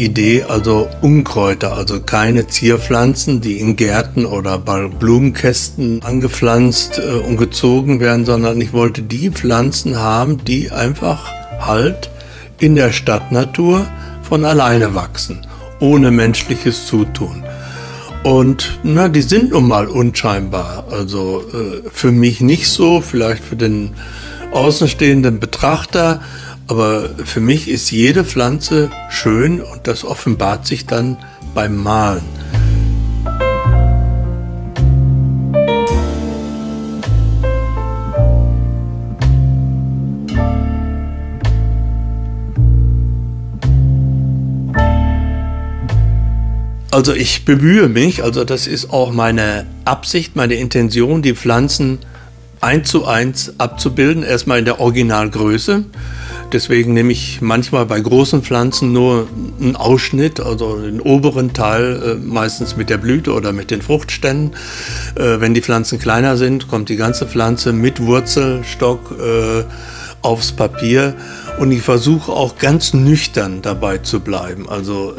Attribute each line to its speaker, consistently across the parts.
Speaker 1: Idee, also Unkräuter, also keine Zierpflanzen, die in Gärten oder bei Blumenkästen angepflanzt äh, und gezogen werden, sondern ich wollte die Pflanzen haben, die einfach halt in der Stadtnatur von alleine wachsen, ohne menschliches Zutun. Und na, die sind nun mal unscheinbar. Also äh, für mich nicht so, vielleicht für den außenstehenden Betrachter, aber für mich ist jede Pflanze schön und das offenbart sich dann beim Malen. Also ich bemühe mich, also das ist auch meine Absicht, meine Intention, die Pflanzen eins zu eins abzubilden, erstmal in der Originalgröße. Deswegen nehme ich manchmal bei großen Pflanzen nur einen Ausschnitt, also den oberen Teil, äh, meistens mit der Blüte oder mit den Fruchtständen. Äh, wenn die Pflanzen kleiner sind, kommt die ganze Pflanze mit Wurzelstock äh, aufs Papier und ich versuche auch ganz nüchtern dabei zu bleiben. Also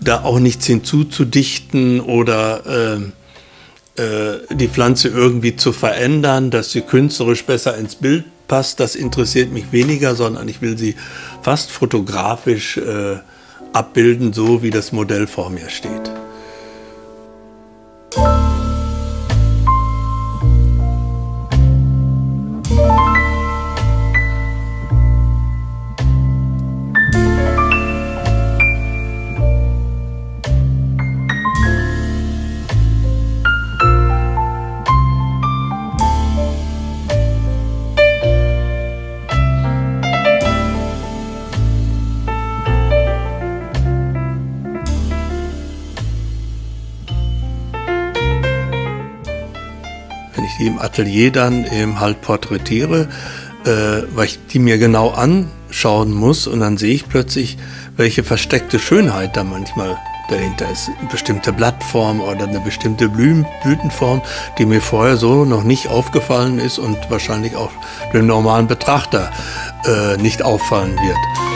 Speaker 1: da auch nichts hinzuzudichten oder die Pflanze irgendwie zu verändern, dass sie künstlerisch besser ins Bild passt. Das interessiert mich weniger, sondern ich will sie fast fotografisch äh, abbilden, so wie das Modell vor mir steht. Die im Atelier dann eben halt porträtiere, äh, weil ich die mir genau anschauen muss und dann sehe ich plötzlich, welche versteckte Schönheit da manchmal dahinter ist. Eine bestimmte Blattform oder eine bestimmte Blüten Blütenform, die mir vorher so noch nicht aufgefallen ist und wahrscheinlich auch dem normalen Betrachter äh, nicht auffallen wird.